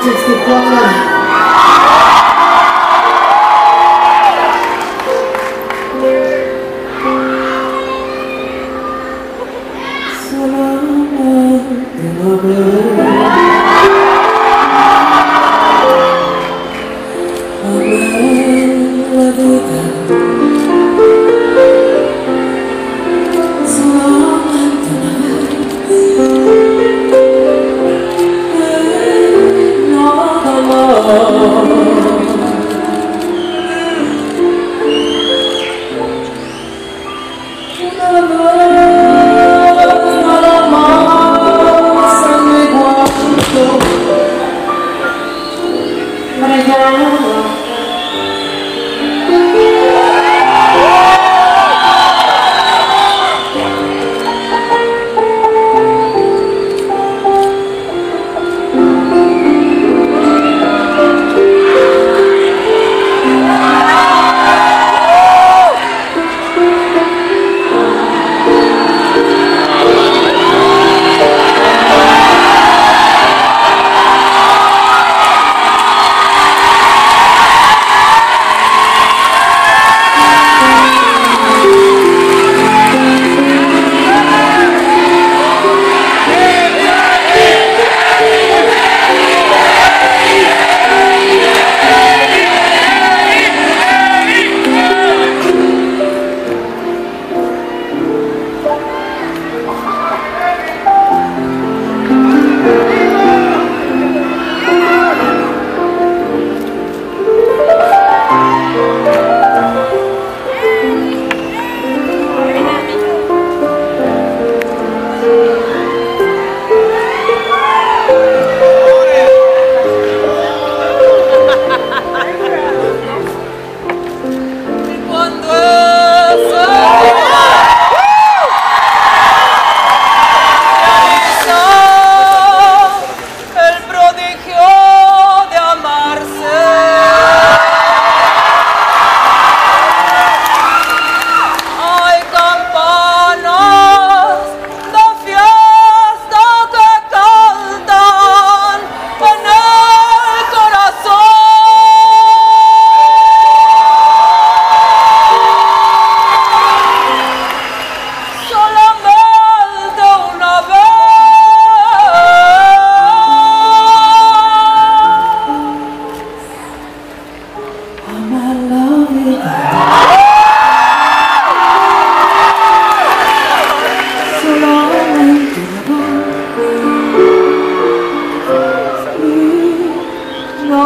这次慌了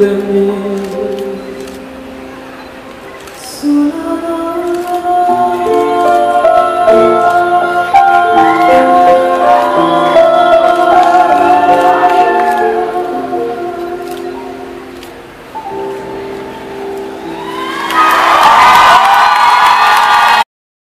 的你。